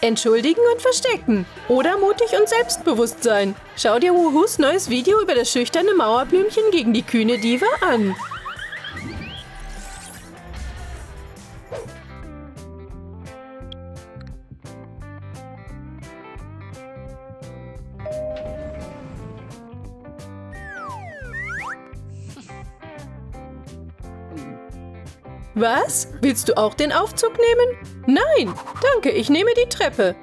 Entschuldigen und verstecken. Oder mutig und selbstbewusst sein. Schau dir Wuhus neues Video über das schüchterne Mauerblümchen gegen die kühne Diva an. Was? Willst du auch den Aufzug nehmen? Nein, danke, ich nehme die Treppe.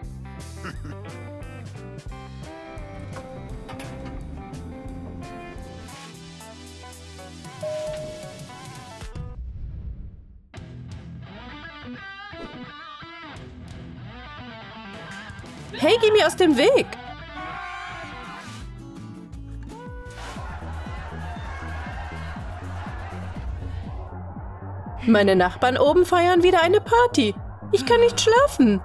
Hey, geh mir aus dem Weg! Meine Nachbarn oben feiern wieder eine Party. Ich kann nicht schlafen.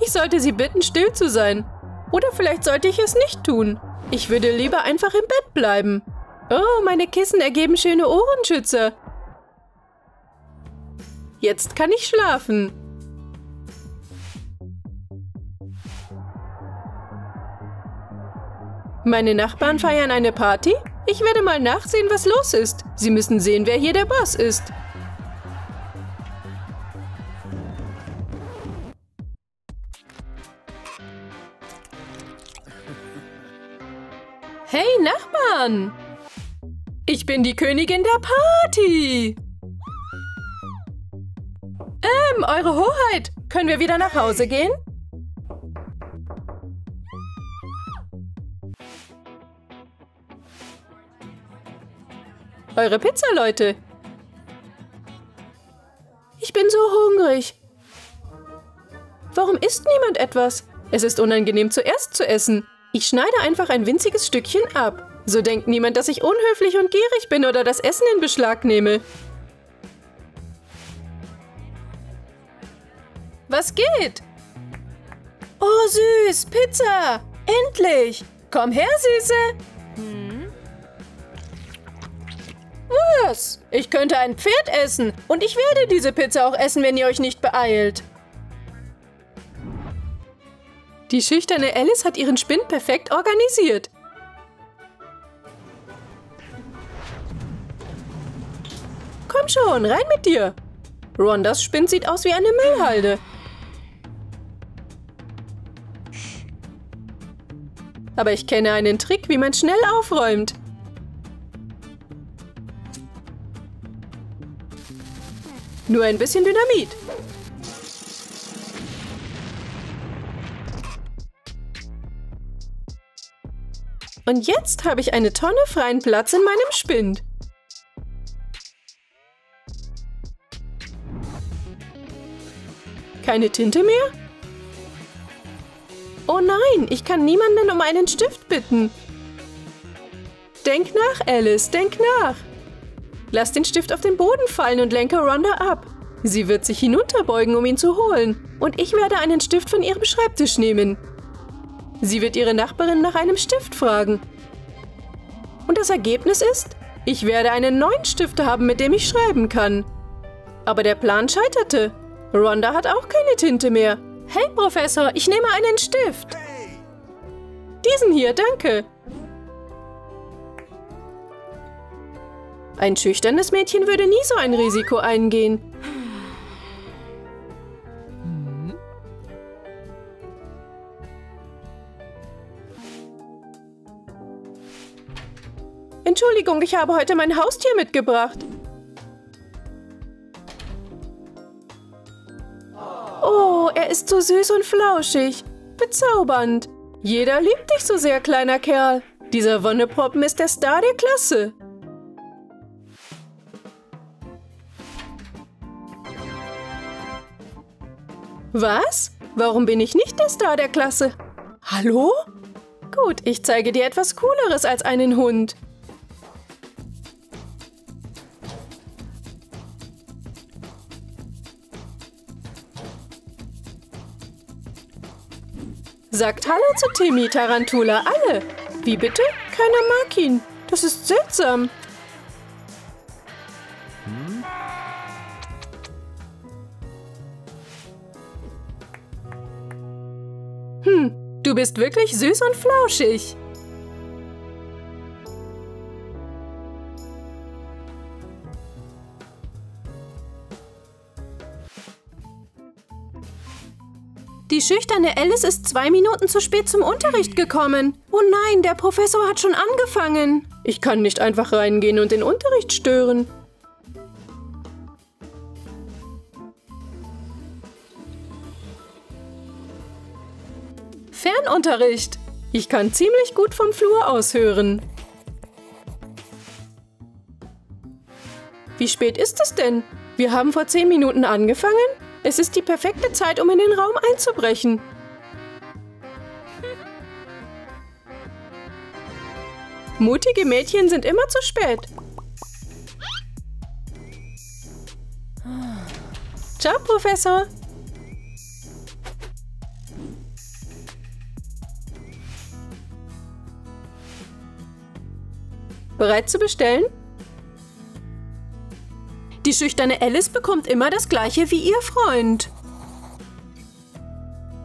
Ich sollte sie bitten, still zu sein. Oder vielleicht sollte ich es nicht tun. Ich würde lieber einfach im Bett bleiben. Oh, meine Kissen ergeben schöne Ohrenschützer. Jetzt kann ich schlafen. Meine Nachbarn feiern eine Party? Ich werde mal nachsehen, was los ist. Sie müssen sehen, wer hier der Boss ist. Hey Nachbarn! Ich bin die Königin der Party! Ähm, Eure Hoheit, können wir wieder nach Hause gehen? Eure Pizza, Leute. Ich bin so hungrig. Warum isst niemand etwas? Es ist unangenehm zuerst zu essen. Ich schneide einfach ein winziges Stückchen ab. So denkt niemand, dass ich unhöflich und gierig bin oder das Essen in Beschlag nehme. Was geht? Oh, süß, Pizza! Endlich! Komm her, Süße! Hm? Was? Ich könnte ein Pferd essen und ich werde diese Pizza auch essen, wenn ihr euch nicht beeilt. Die schüchterne Alice hat ihren Spind perfekt organisiert. Komm schon, rein mit dir. Rondas Spind sieht aus wie eine Müllhalde. Aber ich kenne einen Trick, wie man schnell aufräumt. Nur ein bisschen Dynamit. Und jetzt habe ich eine Tonne freien Platz in meinem Spind. Keine Tinte mehr? Oh nein, ich kann niemanden um einen Stift bitten. Denk nach, Alice, denk nach. Lass den Stift auf den Boden fallen und lenke Rhonda ab. Sie wird sich hinunterbeugen, um ihn zu holen. Und ich werde einen Stift von ihrem Schreibtisch nehmen. Sie wird ihre Nachbarin nach einem Stift fragen. Und das Ergebnis ist, ich werde einen neuen Stift haben, mit dem ich schreiben kann. Aber der Plan scheiterte. Rhonda hat auch keine Tinte mehr. Hey, Professor, ich nehme einen Stift. Diesen hier, danke. Ein schüchternes Mädchen würde nie so ein Risiko eingehen. Entschuldigung, ich habe heute mein Haustier mitgebracht. Oh, er ist so süß und flauschig. Bezaubernd. Jeder liebt dich so sehr, kleiner Kerl. Dieser Wonneproppen ist der Star der Klasse. Was? Warum bin ich nicht der Star der Klasse? Hallo? Gut, ich zeige dir etwas Cooleres als einen Hund. Sagt Hallo zu Timmy, Tarantula, alle. Wie bitte? Keiner mag ihn. Das ist seltsam. Hm? Hm, du bist wirklich süß und flauschig. Die schüchterne Alice ist zwei Minuten zu spät zum Unterricht gekommen. Oh nein, der Professor hat schon angefangen. Ich kann nicht einfach reingehen und den Unterricht stören. Fernunterricht. Ich kann ziemlich gut vom Flur aus hören. Wie spät ist es denn? Wir haben vor zehn Minuten angefangen? Es ist die perfekte Zeit, um in den Raum einzubrechen. Mutige Mädchen sind immer zu spät. Ciao, Professor. Bereit zu bestellen? Die schüchterne Alice bekommt immer das gleiche wie ihr Freund.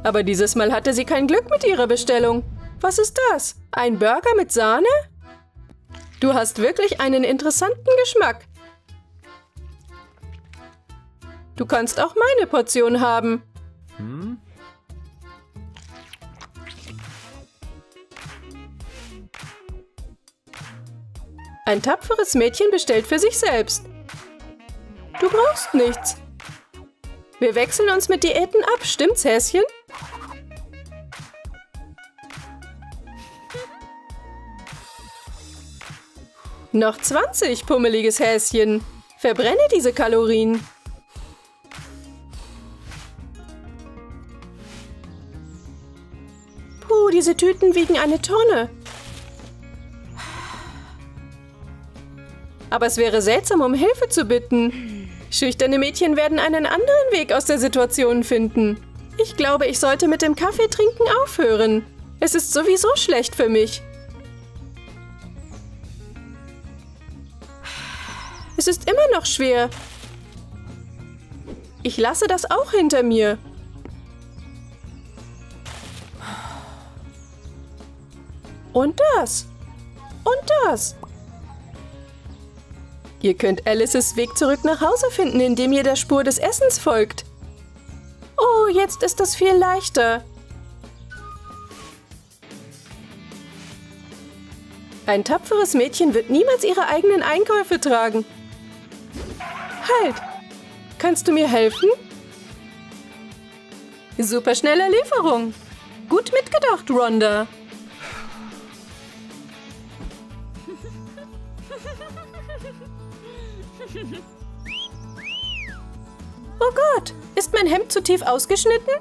Aber dieses Mal hatte sie kein Glück mit ihrer Bestellung. Was ist das? Ein Burger mit Sahne? Du hast wirklich einen interessanten Geschmack. Du kannst auch meine Portion haben. Hm? Ein tapferes Mädchen bestellt für sich selbst. Du brauchst nichts. Wir wechseln uns mit Diäten ab, stimmt's, Häschen? Noch 20, pummeliges Häschen. Verbrenne diese Kalorien. Puh, diese Tüten wiegen eine Tonne. Aber es wäre seltsam, um Hilfe zu bitten. Schüchterne Mädchen werden einen anderen Weg aus der Situation finden. Ich glaube, ich sollte mit dem Kaffeetrinken aufhören. Es ist sowieso schlecht für mich. Es ist immer noch schwer. Ich lasse das auch hinter mir. Und das. Und das. Ihr könnt Alices Weg zurück nach Hause finden, indem ihr der Spur des Essens folgt. Oh, jetzt ist das viel leichter. Ein tapferes Mädchen wird niemals ihre eigenen Einkäufe tragen. Halt! Kannst du mir helfen? Superschnelle Lieferung. Gut mitgedacht, Rhonda. Oh Gott, ist mein Hemd zu tief ausgeschnitten?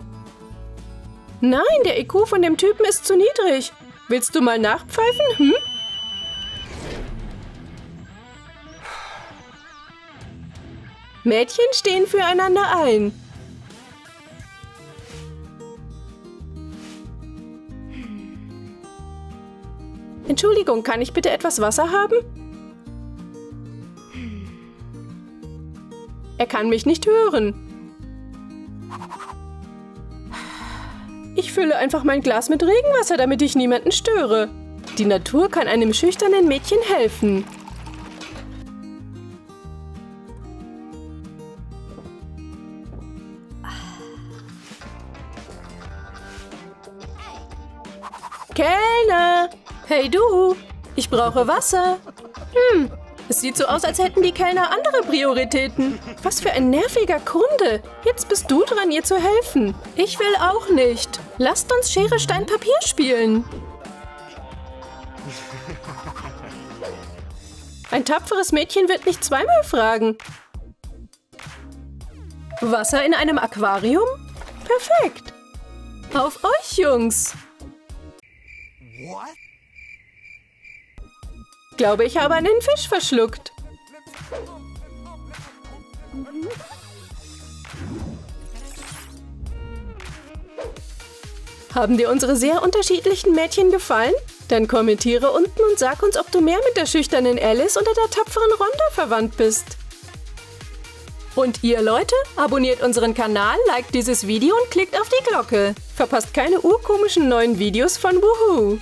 Nein, der IQ von dem Typen ist zu niedrig. Willst du mal nachpfeifen, hm? Mädchen stehen füreinander ein. Entschuldigung, kann ich bitte etwas Wasser haben? Er kann mich nicht hören. Ich fülle einfach mein Glas mit Regenwasser, damit ich niemanden störe. Die Natur kann einem schüchternen Mädchen helfen. Kellner! Hey du! Ich brauche Wasser. Hm, es sieht so aus, als hätten die Kellner andere Prioritäten. Was für ein nerviger Kunde. Jetzt bist du dran, ihr zu helfen. Ich will auch nicht. Lasst uns Schere, Stein, Papier spielen. Ein tapferes Mädchen wird nicht zweimal fragen. Wasser in einem Aquarium? Perfekt. Auf euch, Jungs. What? Glaube, ich habe einen Fisch verschluckt. Haben dir unsere sehr unterschiedlichen Mädchen gefallen? Dann kommentiere unten und sag uns, ob du mehr mit der schüchternen Alice oder der tapferen Ronda verwandt bist. Und ihr Leute, abonniert unseren Kanal, liked dieses Video und klickt auf die Glocke. Verpasst keine urkomischen neuen Videos von Woohoo!